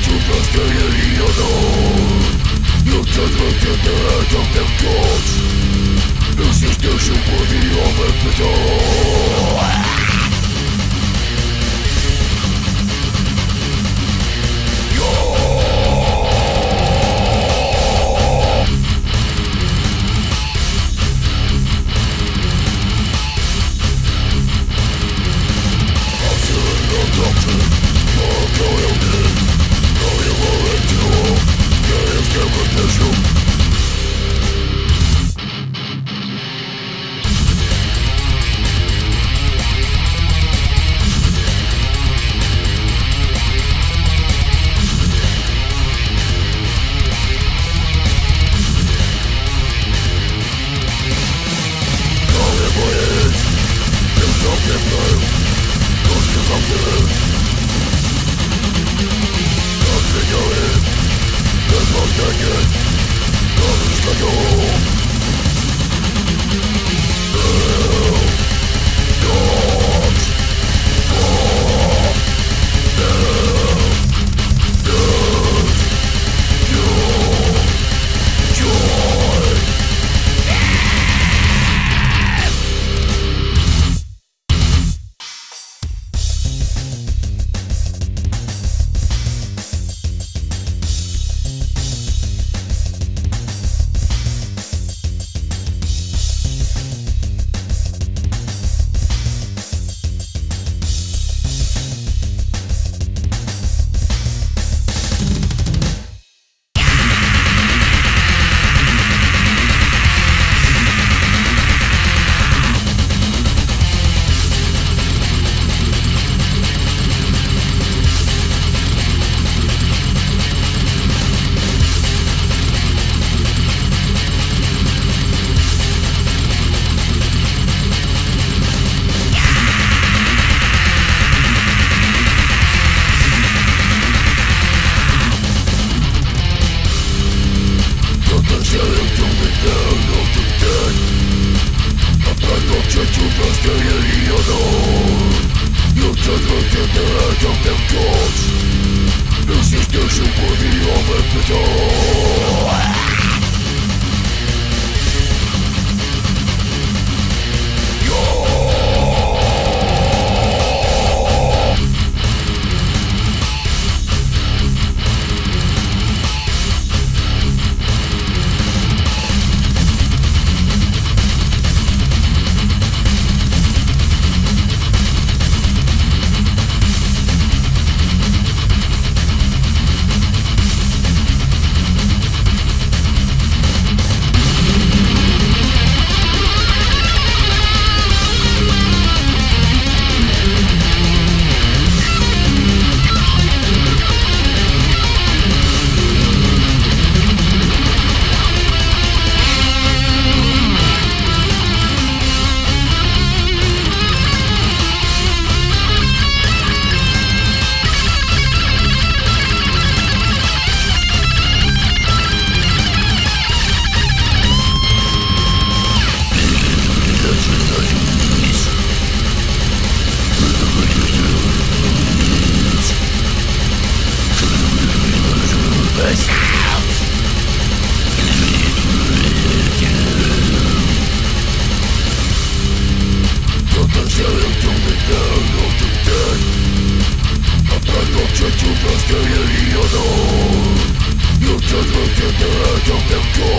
Noko dosszy по. Welcome to